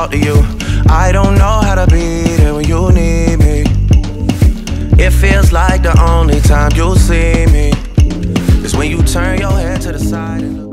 talk to you. I don't know how to be there when you need me. It feels like the only time you see me is when you turn your head to the side.